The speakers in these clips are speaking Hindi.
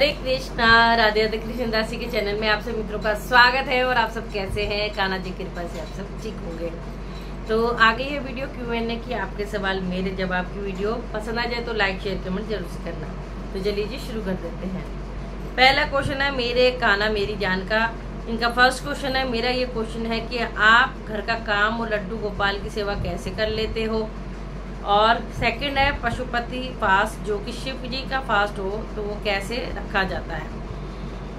हरे कृष्णा, राधे राधे कृष्ण दासी के चैनल में आप सब मित्रों का स्वागत है और आप सब कैसे हैं? काना जी कृपा से आप सब ठीक होंगे। तो आगे ये वीडियो क्यों मैंने की आपके सवाल, मेरे जवाब की वीडियो। पसंद आ जाए तो लाइक शेयर कमेंट ज़रूर से करना। तो चलिए जी, शुरू कर देते हैं। पहला क्वेश्चन है मेरे काना मेरी जान का। इनका फ़र्स्ट क्वेश्चन है, मेरा ये क्वेश्चन है कि आप घर का काम और लड्डू गोपाल की सेवा कैसे कर लेते हो? और सेकंड है पशुपति फास्ट जो कि शिव जी का फास्ट हो तो वो कैसे रखा जाता है?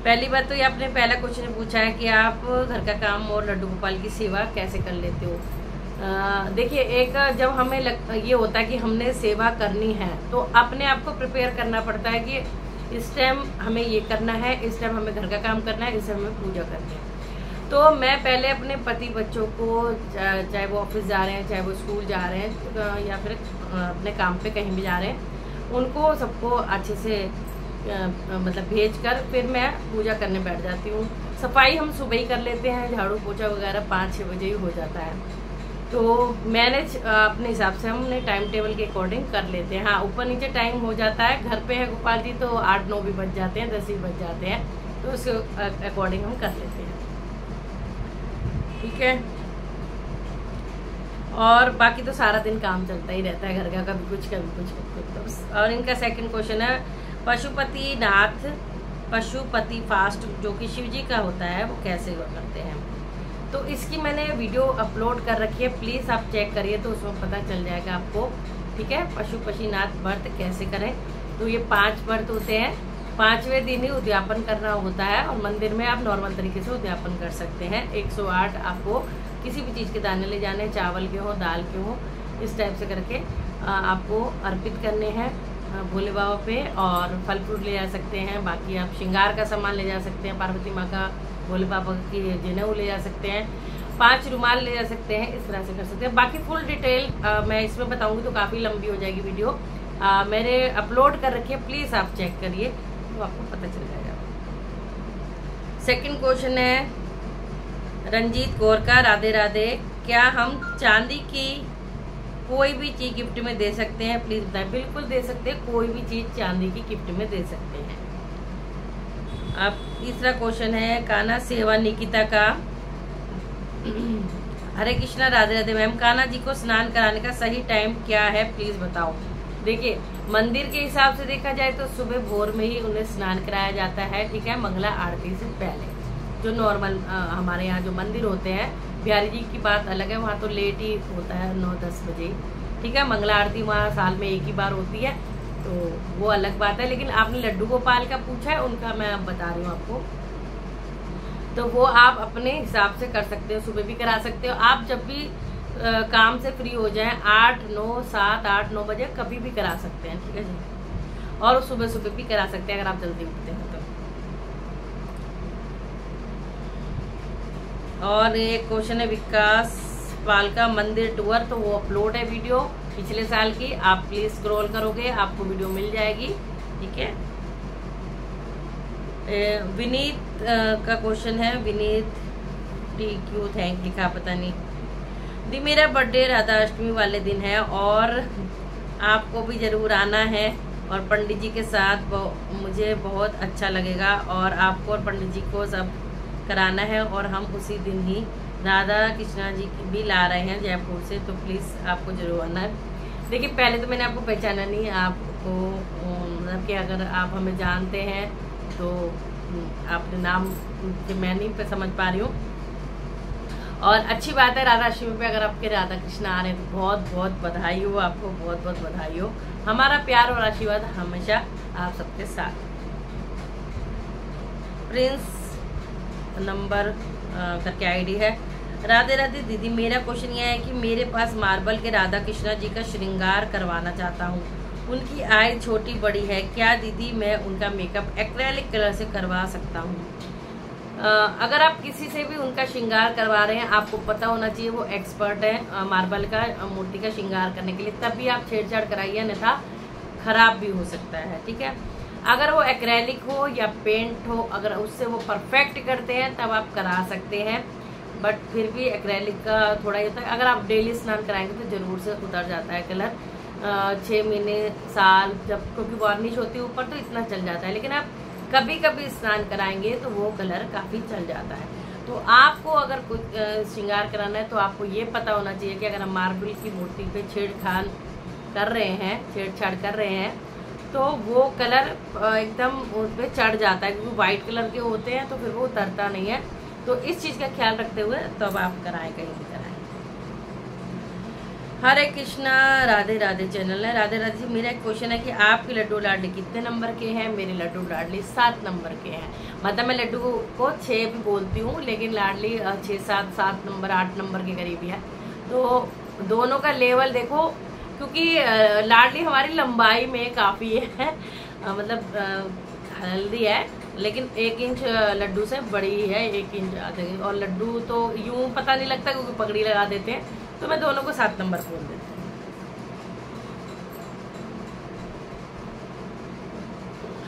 पहली बात तो ये आपने पहला क्वेश्चन पूछा है कि आप घर का काम और लड्डू गोपाल की सेवा कैसे कर लेते हो? देखिए एक जब हमें लग, ये होता है कि हमने सेवा करनी है तो अपने आप को प्रिपेयर करना पड़ता है कि इस टाइम हमें ये करना है इस टाइम हमें घर का काम करना है इस टाइम हमें पूजा करनी है। तो मैं पहले अपने पति बच्चों को चाहे वो ऑफ़िस जा रहे हैं, चाहे वो स्कूल जा रहे हैं या फिर अपने काम पे कहीं भी जा रहे हैं, उनको सबको अच्छे से मतलब भेज कर फिर मैं पूजा करने बैठ जाती हूँ। सफ़ाई हम सुबह ही कर लेते हैं, झाड़ू पोछा वगैरह पाँच छः बजे ही हो जाता है। तो मैनेज अपने हिसाब से हमने टाइम टेबल के अकॉर्डिंग कर लेते हैं। हाँ ऊपर नीचे टाइम हो जाता है, घर पे है गोपाल जी तो आठ नौ भी बज जाते हैं, दस ही बज जाते हैं तो उसके अकॉर्डिंग हम कर लेते हैं। ठीक है? और बाकी तो सारा दिन काम चलता ही रहता है, घर का कभी कुछ कभी कुछ कभी कुछ। तो और इनका सेकंड क्वेश्चन है, पशुपति नाथ, पशुपति फास्ट जो कि शिव जी का होता है, वो कैसे करते हैं? तो इसकी मैंने वीडियो अपलोड कर रखी है प्लीज़ आप चेक करिए तो उसमें पता चल जाएगा आपको, ठीक है? पशुपतिनाथ व्रत कैसे करें? तो ये पाँच व्रत होते हैं। पाँचवें दिन ही उद्यापन करना होता है और मंदिर में आप नॉर्मल तरीके से उद्यापन कर सकते हैं। 108 आपको किसी भी चीज़ के दाने ले जाने हैं चावल के हो दाल के हो इस टाइप से करके आपको अर्पित करने हैं भोले बाबा पे और फल फ्रूट ले जा सकते हैं बाकी आप श्रृंगार का सामान ले जा सकते हैं पार्वती माँ का भोले बाबा की जनेऊ ले जा सकते हैं पाँच रुमाल ले जा सकते हैं इस तरह से कर सकते हैं। बाकी फुल डिटेल आ, मैं इसमें बताऊँगी तो काफ़ी लंबी हो जाएगी वीडियो। आ, मैंने अपलोड कर रखी है प्लीज़ आप चेक करिए। तो आपको पता चल जाएगा। सेकंड क्वेश्चन है, रंजीत गौर का, राधे राधे, क्या हम चांदी की कोई भी चीज़ गिफ्ट में दे सकते हैं? प्लीज़ बताएँ। बिल्कुल दे सकते हैं, कोई भी चीज़ चांदी की गिफ्ट में दे सकते हैं। अब तीसरा क्वेश्चन है काना सेवा निकिता का। हरे कृष्णा, राधे राधे, मैम काना जी को स्नान कराने का सही टाइम क्या है? प्लीज़ बताओ। देखिए, मंदिर के हिसाब से देखा जाए तो सुबह भोर में ही उन्हें स्नान कराया जाता है, ठीक है, मंगला आरती से पहले। जो नॉर्मल हमारे यहाँ जो मंदिर होते हैं, बिहारी जी की बात अलग है, वहाँ तो लेट ही होता है नौ दस बजे ठीक है, मंगला आरती वहाँ साल में एक ही बार होती है तो वो अलग बात है, लेकिन आपने लड्डू गोपाल का पूछा है, उनका मैं बता रही हूँ आपको। तो वो आप अपने हिसाब से कर सकते हो, सुबह भी करा सकते हो, आप जब भी काम से फ्री हो जाए, आठ, नौ, सात, आठ, नौ बजे कभी भी करा सकते हैं, ठीक है जी? और सुबह सुबह भी करा सकते हैं, अगर आप जल्दी उठते हैं तो। और एक क्वेश्चन है विकास पाल का, मंदिर टूर तो वो अपलोड है वीडियो पिछले साल की, आप प्लीज़ स्क्रॉल करोगे, आपको वीडियो मिल जाएगी, ठीक है? विनीत का क्वेश्चन है, विनीत टी क्यू थैंक लिखा पता नहीं। दी मेरा बर्थडे राधा अष्टमी वाले दिन है और आपको भी ज़रूर आना है और पंडित जी के साथ मुझे बहुत अच्छा लगेगा और आपको और पंडित जी को सब कराना है और हम उसी दिन ही राधा कृष्णा जी की भी ला रहे हैं जयपुर से तो प्लीज़ आपको ज़रूर आना है। देखिए, पहले तो मैंने आपको पहचाना नहीं, आपको मतलब कि अगर आप हमें जानते हैं तो आपने नाम मैं नहीं समझ पा रही हूँ और अच्छी बात है, राधा अष्टमी पे अगर आपके राधा कृष्ण आ रहे हैं तो बहुत बहुत बधाई हो आपको, बहुत बहुत बधाई हो। हमारा प्यार और आशीर्वाद हमेशा आप सबके साथ। प्रिंस नंबर करके आईडी है। राधे राधे, दीदी, मेरा क्वेश्चन यह है कि मेरे पास मार्बल के राधा कृष्णा जी का श्रृंगार करवाना चाहता हूँ। उनकी आय छोटी बड़ी है। क्या दीदी, मैं उनका मेकअप एक्रेलिक कलर से करवा सकता हूँ? अगर आप किसी से भी उनका श्रृंगार करवा रहे हैं, आपको पता होना चाहिए वो एक्सपर्ट है मार्बल का मूर्ति का श्रृंगार करने के लिए। तब भी आप छेड़छाड़ कराइए, अन्यथा खराब भी हो सकता है, ठीक है? अगर वो एक्रेलिक हो या पेंट हो, अगर उससे वो परफेक्ट करते हैं, तब आप करा सकते हैं बट फिर भी एक्रेलिक का थोड़ा ही होता है। अगर आप डेली स्नान कराएँगे तो ज़रूर से उतर जाता है कलर छः महीने, साल, जब, क्योंकि वार्निश होती है ऊपर तो इतना चल जाता है, लेकिन आप कभी कभी स्नान कराएँगे तो वो कलर काफ़ी चल जाता है। तो आपको अगर कुछ श्रृंगार कराना है तो आपको ये पता होना चाहिए कि अगर हम मार्बल की मूर्ति पे छेड़खान कर रहे हैं, छेड़छाड़ कर रहे हैं तो वो कलर एकदम उस पर चढ़ जाता है। क्योंकि व्हाइट कलर के होते हैं तो फिर वो उतरता नहीं है। तो इस चीज़ का ख्याल रखते हुए तब तो आप कराएँ कहीं भी कराएँ। हरे कृष्णा, राधे राधे चैनल है। राधे राधे जी, मेरा एक क्वेश्चन है कि आपके लड्डू लाडली कितने नंबर के हैं? मेरे लड्डू लाडली सात नंबर के हैं। मतलब मैं लड्डू को छः भी बोलती हूँ, लेकिन लाडली छः सात सात नंबर, आठ नंबर के करीब है। तो दोनों का लेवल देखो, क्योंकि लाडली हमारी लंबाई में काफ़ी है। मतलब हल्दी है, लेकिन एक इंच लड्डू से बड़ी है, एक इंच और लड्डू तो यूँ पता नहीं लगता, क्योंकि पगड़ी लगा देते हैं। तो मैं दोनों को सात नंबर बोल देती हूँ।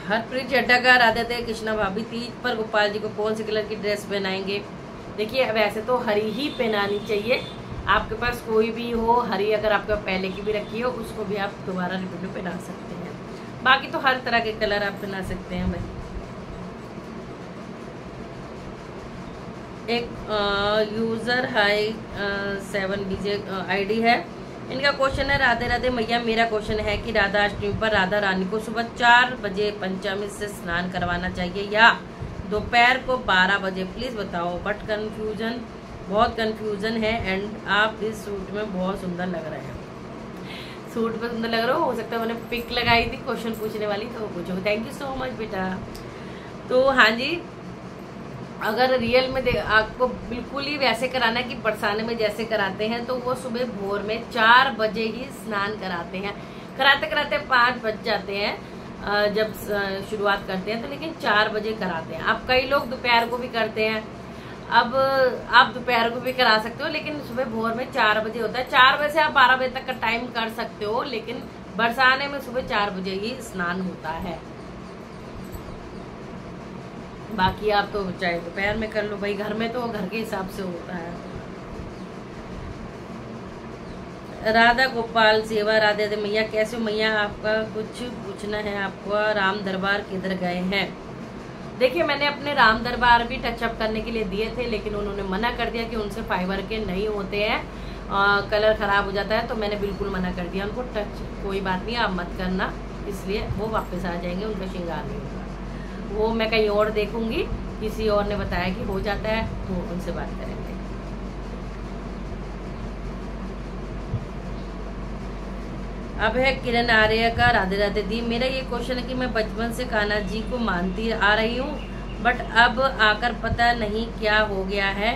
हरप्रीत चड्डा का राधे थे कृष्णा भाभी, तीज पर गोपाल जी को कौन से कलर की ड्रेस पहनाएँगे? देखिए, वैसे तो हरी ही पहनानी चाहिए। आपके पास कोई भी हो, हरी अगर आपके पहले की भी रखी हो, उसको भी आप दोबारा रिपीट में पहना सकते हैं। बाकी तो हर तरह के कलर आप पहना सकते हैं भाई। एक user high seven BJ ID है। इनका क्वेश्चन है, राधे राधे मैया, मेरा क्वेश्चन है कि राधा अष्टमी पर राधा रानी को सुबह चार बजे पंचमी से स्नान करवाना चाहिए या दोपहर को बारह बजे? प्लीज़ बताओ बट कन्फ्यूज़न बहुत कन्फ्यूज़न है एंड आप इस सूट में बहुत सुंदर लग रहे हैं। सूट पर सुंदर लग रहा हो? हो सकता है मैंने पिक लगाई थी क्वेश्चन पूछने वाली तो पूछो। थैंक यू सो मच बेटा। तो हाँ जी अगर रियल में आपको बिल्कुल ही वैसे कराना है कि बरसाने में जैसे कराते हैं तो वो सुबह भोर में चार बजे ही स्नान कराते हैं। कराते कराते पाँच बज जाते हैं जब शुरुआत करते हैं तो लेकिन चार बजे कराते हैं। आप कई लोग दोपहर को भी करते हैं। अब आप दोपहर को भी करा सकते हो, लेकिन सुबह भोर में चार बजे होता है। चार बजे से आप बारह बजे तक का टाइम कर सकते हो, लेकिन बरसाने में सुबह चार बजे ही स्नान होता है। बाकी आप तो चाहे दोपहर में कर लो भाई घर में तो घर के हिसाब से होता है। राधा गोपाल सेवा राधे दे मैया कैसे मैया आपका कुछ पूछना है आपको? राम दरबार किधर गए हैं? देखिए मैंने अपने राम दरबार भी टचअप करने के लिए दिए थे लेकिन उन्होंने मना कर दिया कि उनसे फाइबर के नहीं होते हैं आ, कलर खराब हो जाता है तो मैंने बिल्कुल मना कर दिया उनको। टच कोई बात नहीं आप मत करना इसलिए वो वापस आ जाएँगे उनका श्रृंगार नहीं होगा। वो मैं कहीं और देखूँगी, किसी और ने बताया कि हो जाता है तो उनसे बात करेंगे। अब है किरण आर्य का राधे राधे दी। मेरा ये क्वेश्चन है कि मैं बचपन से कान्हा जी को मानती आ रही हूँ बट अब आकर पता नहीं क्या हो गया है।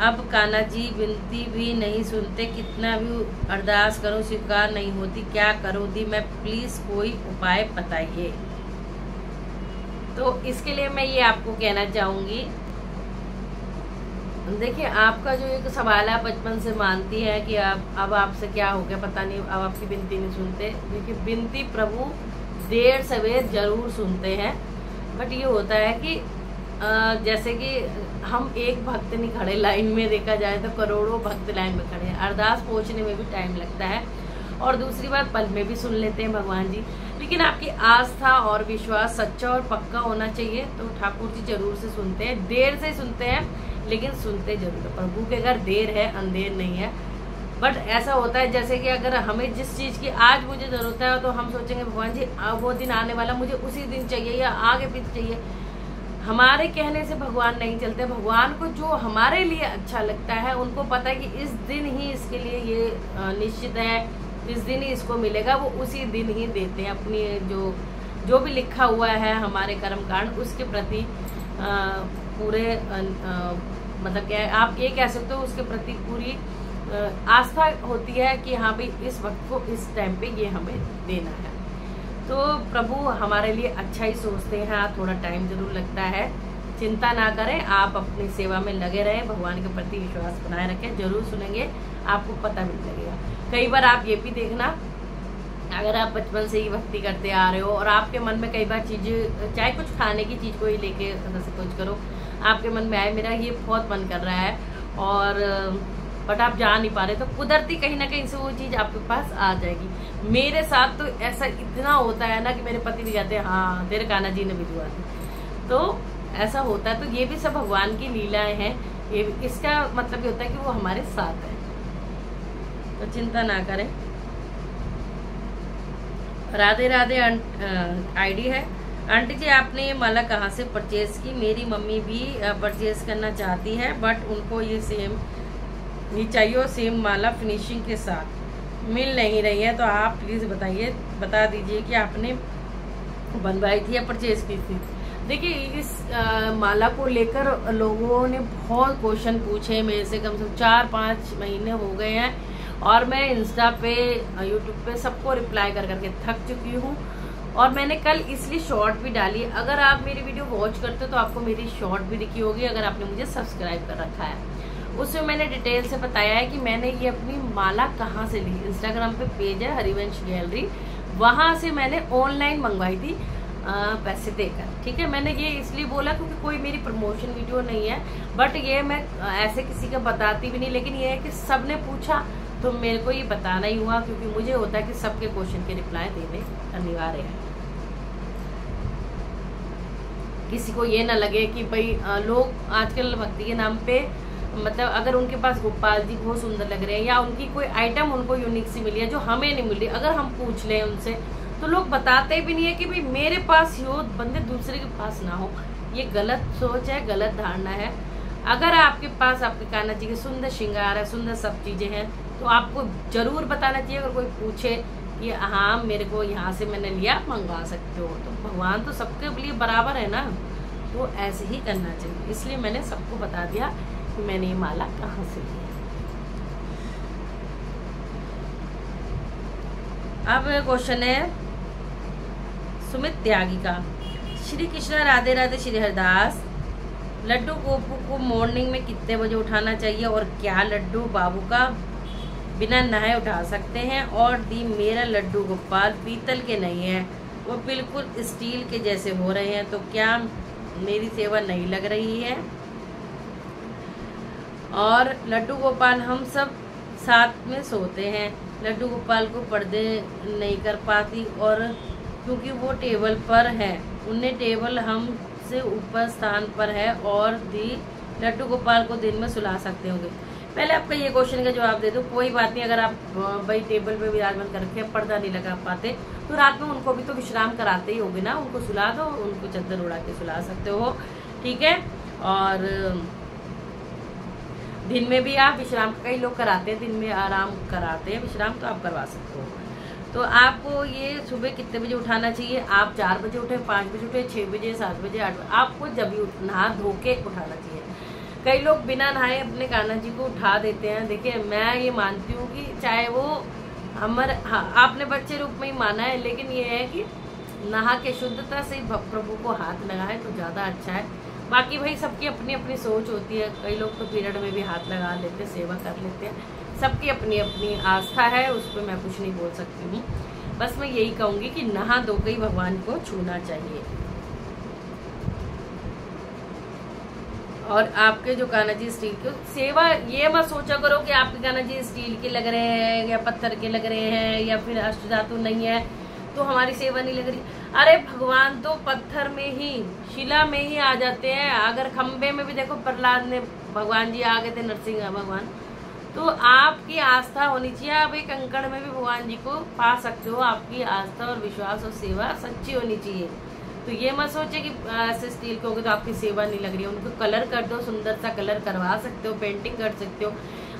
अब कान्हा जी विनती भी नहीं सुनते, कितना भी अरदास करूँ, स्वीकार नहीं होती, क्या करूँ दी? मैं प्लीज़ कोई उपाय बताइए। तो इसके लिए मैं ये आपको कहना चाहूँगी। देखिए, आपका जो एक सवाल है बचपन से मानती है कि आप, अब आपसे क्या हो गया, पता नहीं, अब आपकी बिनती नहीं सुनते। देखिए बिनती प्रभु देर सवेर ज़रूर सुनते हैं। बट ये होता है कि जैसे कि हम एक भक्त नहीं खड़े लाइन में, देखा जाए तो करोड़ों भक्त लाइन में खड़े हैं। अरदास पहुँचने में भी टाइम लगता है। और दूसरी बात, पल में भी सुन लेते हैं भगवान जी। लेकिन आपकी आस्था और विश्वास सच्चा और पक्का होना चाहिए तो ठाकुर जी ज़रूर से सुनते हैं, देर से सुनते हैं, लेकिन सुनते ज़रूर। प्रभु के अगर देर है, अंधेर नहीं है। बट ऐसा होता है जैसे कि अगर हमें जिस चीज़ की आज मुझे ज़रूरत है तो हम सोचेंगे, भगवान जी, अब वो दिन आने वाला, मुझे उसी दिन चाहिए या आगे पीछे चाहिए। हमारे कहने से भगवान नहीं चलते। भगवान को जो हमारे लिए अच्छा लगता है, उनको पता है कि इस दिन ही इसके लिए ये निश्चित है। जिस दिन ही इसको मिलेगा वो उसी दिन ही देते हैं अपनी जो जो भी लिखा हुआ है हमारे कर्म कांड उसके प्रति आ, पूरे आ, मतलब क्या आप ये कह सकते हो उसके प्रति पूरी आस्था होती है कि हाँ भाई इस वक्त को इस टाइम पे ये हमें देना है। तो प्रभु हमारे लिए अच्छा ही सोचते हैं थोड़ा टाइम ज़रूर लगता है। चिंता ना करें आप अपनी सेवा में लगे रहें भगवान के प्रति विश्वास बनाए रखें ज़रूर सुनेंगे आपको पता मिल लगेगा कई बार आप ये भी देखना, अगर आप बचपन से ही भक्ति करते आ रहे हो और आपके मन में कई बार चीज़, चाहे कुछ खाने की चीज़ को ही लेके जैसे कुछ करो, आपके मन में आए, मेरा ये बहुत मन कर रहा है और, बट आप जा नहीं पा रहे तो कुदरती कहीं ना कहीं से वो चीज़ आपके पास आ जाएगी। मेरे साथ तो ऐसा इतना होता है ना कि मेरे पति भी कहते हैं हाँ तेरे काना जी ने भी दुआ तो ऐसा होता है तो ये भी सब भगवान की लीलाएँ हैं, ये इसका मतलब ये होता है कि वो हमारे साथ है। तो चिंता ना करें। राधे राधे आईडी है। आंटी जी आपने ये माला कहाँ से परचेज की? मेरी मम्मी भी परचेज करना चाहती है बट उनको ये सेम ही चाहिए सेम माला फिनिशिंग के साथ। मिल नहीं रही है तो आप प्लीज़ बताइए बता दीजिए कि आपने बनवाई थी या परचेज की थी। देखिए इस आ, माला को लेकर लोगों ने बहुत क्वेश्चन पूछे मेरे से कम से कम चार पाँच महीने हो गए हैं। और मैं इंस्टा पे यूट्यूब पे सबको रिप्लाई कर करके थक चुकी हूँ। और मैंने कल इसलिए शॉर्ट भी डाली। अगर आप मेरी वीडियो वॉच करते हो तो आपको मेरी शॉर्ट भी दिखी होगी अगर आपने मुझे सब्सक्राइब कर रखा है। उसमें मैंने डिटेल से बताया है कि मैंने ये अपनी माला कहाँ से ली? इंस्टाग्राम पे पेज है हरिवंश गैलरी वहाँ से मैंने ऑनलाइन मंगवाई थी आ, पैसे देकर। ठीक है? मैंने ये इसलिए बोला क्योंकि कोई मेरी प्रमोशन वीडियो नहीं है। बट ये मैं ऐसे किसी का बताती भी नहीं लेकिन ये है कि सबने पूछा तो मेरे को ये बताना ही हुआ, क्योंकि मुझे होता है कि सबके क्वेश्चन के रिप्लाई देने अनिवार्य है। किसी को ये ना लगे कि भाई लोग आजकल भक्ति के नाम पे मतलब अगर उनके पास गोपाल जी बहुत सुंदर लग रहे हैं, या उनकी कोई आइटम उनको यूनिक सी मिली है जो हमें नहीं मिल, अगर हम पूछ लें उनसे तो लोग बताते भी नहीं है कि भाई, मेरे पास ही हो, बंदे दूसरे के पास ना हो। ये गलत सोच है, गलत धारणा है। अगर आपके पास, आपके काना जी के सुंदर श्रृंगार है, सुंदर सब चीज़ें हैं तो आपको ज़रूर बताना चाहिए, अगर कोई पूछे कि हाँ मेरे को यहाँ से मैंने लिया मंगवा सकते हो। तो भगवान तो सबके लिए बराबर है ना। तो ऐसे ही करना चाहिए। इसलिए मैंने सबको बता दिया कि मैंने ये माला कहाँ से ली अब क्वेश्चन है सुमित त्यागी का। श्री कृष्ण, राधे राधे, श्री हरदास। लड्डू गोपू को मॉर्निंग में कितने बजे उठाना चाहिए और क्या लड्डू बाबू का बिना नहाए उठा सकते हैं और दी मेरा लड्डू गोपाल पीतल के नहीं है। वो बिल्कुल स्टील के जैसे हो रहे हैं तो क्या मेरी सेवा नहीं लग रही है? और लड्डू गोपाल, हम सब साथ में सोते हैं। लड्डू गोपाल को पर्दे नहीं कर पाती और क्योंकि वो टेबल पर है उन्हें टेबल हम से ऊपर स्थान पर है और दी लड्डू गोपाल को दिन में सुला सकते होंगे। पहले आपका ये क्वेश्चन का जवाब दे दो। कोई बात नहीं, अगर आप भाई टेबल पे विराजमान कर रखे पर्दा नहीं लगा पाते तो रात में उनको भी तो विश्राम कराते ही होगे ना। उनको सुला दो, उनको चद्दर उड़ा के सुला सकते हो। ठीक है? और दिन में भी आप विश्राम, कई लोग कराते हैं, दिन में आराम कराते हैं, विश्राम तो आप करवा सकते हो। तो आपको ये सुबह कितने बजे उठाना चाहिए? आप चार बजे उठे, पाँच बजे उठे छः बजे, सात बजे, आठ बजे, आपको जब भी नहा धो के उठाना चाहिए। कई लोग बिना नहाए अपने कान्हा जी को उठा देते हैं। देखिए, मैं ये मानती हूँ कि चाहे वो हमारे हाँ आपने बच्चे रूप में ही माना है, लेकिन ये है कि नहा के शुद्धता से प्रभु को हाथ लगाए तो ज़्यादा अच्छा है। बाकी भाई, सबकी अपनी अपनी सोच होती है। कई लोग तो पीरियड में भी हाथ लगा लेते सेवा कर लेते हैं। सबकी अपनी अपनी आस्था है, उस पर मैं कुछ नहीं बोल सकती हूँ। बस मैं यही कहूँगी कि नहा धो ही भगवान को छूना चाहिए। और आपके जो काना जी स्टील के, सेवा ये मत सोचा करो कि आपके काना जी स्टील के लग रहे हैं या पत्थर के लग रहे हैं या फिर अष्ट धातु नहीं है तो हमारी सेवा नहीं लग रही। अरे भगवान तो पत्थर में ही, शिला में ही आ जाते हैं। अगर खम्बे में भी देखो, प्रहलाद ने, भगवान जी आ गए थे, नरसिंह भगवान। तो आपकी आस्था होनी चाहिए, आप एक अंकड़ में भी भगवान जी को पा सकते हो। आपकी आस्था और विश्वास और सेवा सच्ची होनी चाहिए। तो ये मत सोचे कि ऐसे स्टील के होगे तो आपकी सेवा नहीं लग रही है। उनको कलर कर दो, सुंदर सा कलर करवा सकते हो पेंटिंग कर सकते हो।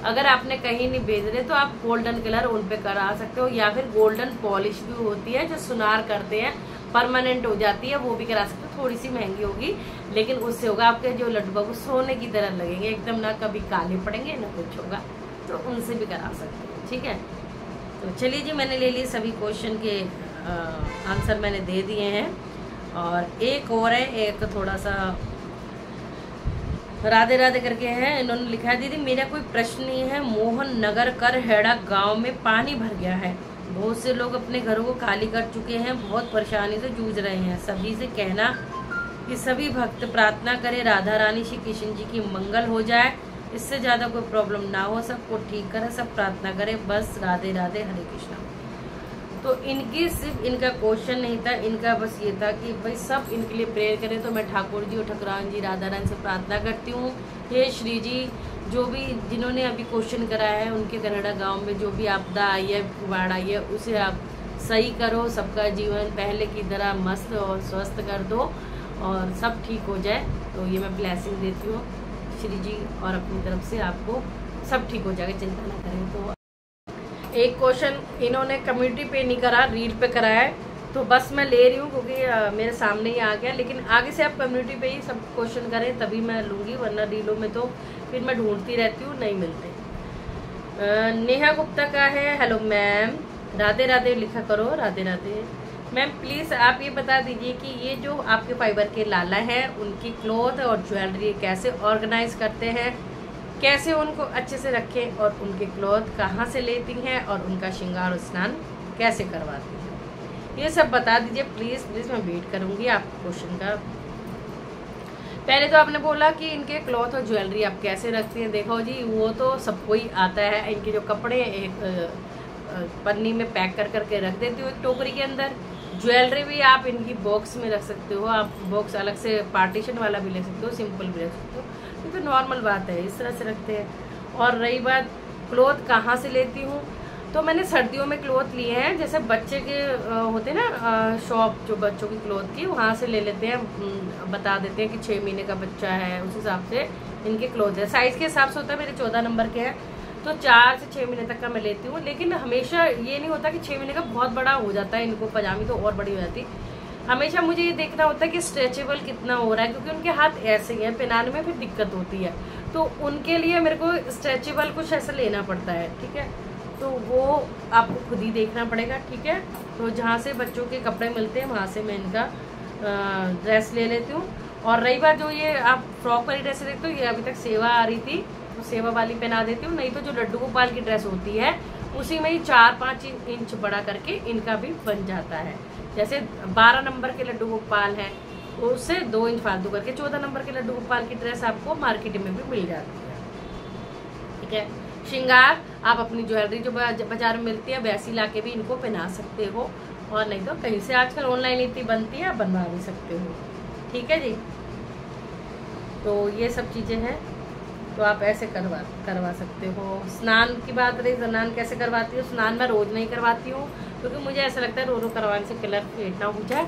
अगर आपने कहीं नहीं भेज रहे तो आप गोल्डन कलर उन पे करा सकते हो, या फिर गोल्डन पॉलिश भी होती है जो सुनार करते हैं परमानेंट हो जाती है, वो भी करा सकते हो। थोड़ी सी महँगी होगी, लेकिन उससे होगा आपके जो लड्डू बाबू सोने की तरह लगेंगे, एकदम ना कभी काले पड़ेंगे, ना कुछ होगा तो उनसे भी करा सकते हो, ठीक है? तो चलिए जी, मैंने ले लिए सभी क्वेश्चन के आंसर मैंने दे दिए हैं। और एक और है, एक थोड़ा सा राधे राधे करके है, इन्होंने लिखा है, दीदी, मेरा कोई प्रश्न नहीं है। मोहन नगर कर हेड़ा गाँव में पानी भर गया है। बहुत से लोग अपने घरों को खाली कर चुके हैं, बहुत परेशानी से जूझ रहे हैं। सभी से कहना कि सभी भक्त प्रार्थना करें, राधा रानी श्री कृष्ण जी की मंगल हो जाए। इससे ज़्यादा कोई प्रॉब्लम ना हो, सबको ठीक करे, सब प्रार्थना करें। बस राधे राधे, हरे कृष्णा। तो इनकी सिर्फ़ इनका क्वेश्चन नहीं था, इनका बस ये था कि भाई सब इनके लिए प्रेयर करें। तो मैं ठाकुर जी और ठकुरान जी, राधा रानी से प्रार्थना करती हूँ। हे श्री जी, जो भी जिन्होंने अभी क्वेश्चन कराया है, उनके कनाडा गाँव में जो भी आपदा आई है बाढ़ आई है, उसे आप सही करो। सबका जीवन पहले की तरह मस्त और स्वस्थ कर दो और सब ठीक हो जाए। तो ये मैं ब्लैसिंग देती हूँ। श्री जी और अपनी तरफ़ से आपको सब ठीक हो जाएगा, चिंता ना करें। तो एक क्वेश्चन इन्होंने कम्युनिटी पे नहीं करा रील पे कराया है। तो बस मैं ले रही हूँ क्योंकि मेरे सामने ही आ गया। लेकिन आगे से आप कम्युनिटी पे ही सब क्वेश्चन करें, तभी मैं लूँगी, वरना रीलों में तो फिर मैं ढूंढती रहती हूँ, नहीं मिलते। नेहा गुप्ता का है। हेलो मैम राधे राधे लिखा करो। राधे राधे। मैम प्लीज़ आप ये बता दीजिए कि ये जो आपके फाइबर के लाला हैं, उनकी क्लोथ और ज्वेलरी कैसे ऑर्गेनाइज करते हैं? कैसे उनको अच्छे से रखें और उनके क्लॉथ कहाँ से लेती हैं और उनका श्रृंगार स्नान कैसे करवाती हैं? ये सब बता दीजिए प्लीज़ प्लीज़ मैं वेट करूँगी आप क्वेश्चन का। पहले तो आपने बोला कि इनके क्लॉथ और ज्वेलरी आप कैसे रखती हैं? देखो जी, वो तो सबको ही आता है। इनके जो कपड़े एक पन्नी में पैक कर करके रख देती हूँ एक टोकरी के अंदर। ज्वेलरी भी आप इनकी बॉक्स में रख सकते हो। आप बॉक्स अलग से पार्टीशन वाला भी ले सकते हो सिंपल भी रख सकते हो। तो नॉर्मल बात है, इस तरह से रखते हैं। और रही बात क्लोथ कहाँ से लेती हूँ? तो मैंने सर्दियों में क्लोथ लिए हैं, जैसे बच्चे के होते हैं ना शॉप जो बच्चों की क्लोथ की, वहाँ से ले लेते हैं। बता देते हैं कि छः महीने का बच्चा है, उस हिसाब से इनके क्लोथ है। साइज़ के हिसाब से होता है, मेरे चौदह नंबर के हैं। तो चार से छः महीने तक का मैं लेती हूँ, लेकिन हमेशा ये नहीं होता कि छः महीने का बहुत बड़ा हो जाता है, इनको पजामी तो और बड़ी हो जाती। हमेशा मुझे ये देखना होता है कि स्ट्रेचेबल कितना हो रहा है, क्योंकि उनके हाथ ऐसे ही हैं पहनाने में फिर दिक्कत होती है। तो उनके लिए मेरे को स्ट्रेचेबल कुछ ऐसा लेना पड़ता है, ठीक है? तो वो आपको खुद ही देखना पड़ेगा, ठीक है? तो जहाँ से बच्चों के कपड़े मिलते हैं, वहाँ से मैं इनका ड्रेस ले लेती हूँ। और रही बात जो ये आप फ्रॉक वाली ड्रेस देखते हो, ये अभी तक सेवा आ रही थी तो सेवा वाली पहना देती हूँ। नहीं तो जो लड्डू गोपाल की ड्रेस होती है उसी में ही चार पाँच इंच बड़ा करके इनका भी बन जाता है। जैसे बारह नंबर के लड्डू गोपाल है, उससे दो इंच फालतू करके चौदह नंबर के लड्डू गोपाल की ड्रेस आपको मार्केट में भी मिल जाती है। ठीक है? श्रृंगार आप अपनी ज्वेलरी जो बाज़ार में मिलती है, वैसी ला भी इनको पहना सकते हो। और नहीं तो कहीं से आजकल ऑनलाइन इतनी बनती है, आप बनवा भी सकते हो। ठीक है जी? तो ये सब चीज़ें हैं। तो आप ऐसे करवा करवा सकते हो। स्नान की बात रही, स्नान कैसे करवाती हूँ? स्नान मैं रोज़ नहीं करवाती हूँ, क्योंकि मुझे ऐसा लगता है रो रो करवाने से कलर फेड ना हो जाए।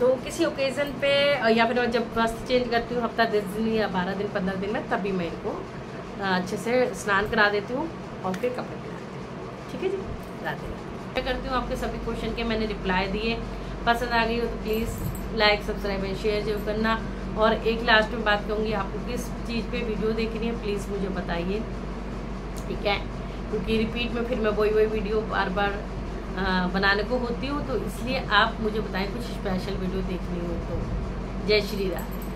तो किसी ओकेज़न पे, या फिर मैं जब वस्त्र चेंज करती हूँ, हफ़्ता दस दिन या बारह दिन, पंद्रह दिन में, तभी मैं इनको अच्छे से स्नान करा देती हूँ और फिर कपड़े पहनाती हूँ। ठीक है जी? राधे मैं करती हूँ आपके सभी क्वेश्चन के, मैंने रिप्लाई दिए। पसंद आ गई हो तो please like subscribe and share ज़रूर करना। और एक लास्ट में बात कहूँगी आपको किस चीज़ पे वीडियो देखनी है प्लीज़ मुझे बताइए। ठीक है? क्योंकि रिपीट में फिर मैं वही वही वीडियो बार बार बनाने को होती हूँ तो इसलिए आप मुझे बताएँ कुछ स्पेशल वीडियो देखनी हो तो। जय श्री राम